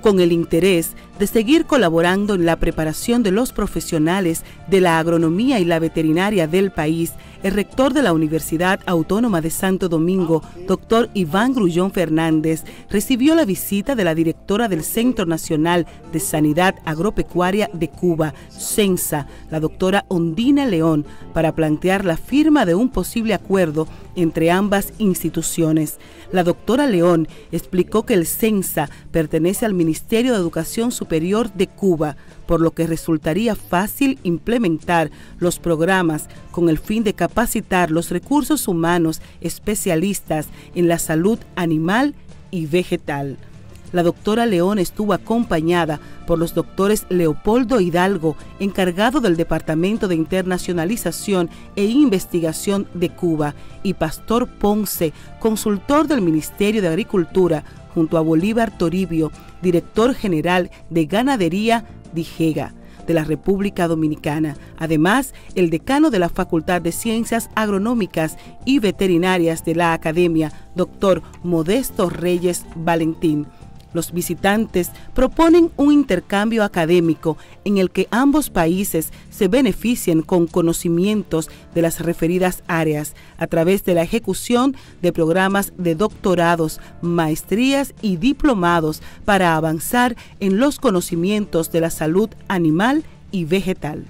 con el interés de seguir colaborando en la preparación de los profesionales de la agronomía y la veterinaria del país, el rector de la Universidad Autónoma de Santo Domingo, doctor Iván Grullón Fernández, recibió la visita de la directora del Centro Nacional de Sanidad Agropecuaria de Cuba, CENSA, la doctora Ondina León, para plantear la firma de un posible acuerdo entre ambas instituciones. La doctora León explicó que el CENSA pertenece al Ministerio de Educación Superior de Cuba, por lo que resultaría fácil implementar los programas con el fin de capacitar los recursos humanos especialistas en la salud animal y vegetal. La doctora León estuvo acompañada por los doctores Leopoldo Hidalgo, encargado del Departamento de Internacionalización e Investigación de Cuba, y Pastor Ponce, consultor del Ministerio de Agricultura, junto a Bolívar Toribio, director general de Ganadería Dijega de la República Dominicana. Además, el decano de la Facultad de Ciencias Agronómicas y Veterinarias de la Academia, doctor Modesto Reyes Valentín. Los visitantes proponen un intercambio académico en el que ambos países se beneficien con conocimientos de las referidas áreas a través de la ejecución de programas de doctorados, maestrías y diplomados para avanzar en los conocimientos de la salud animal y vegetal.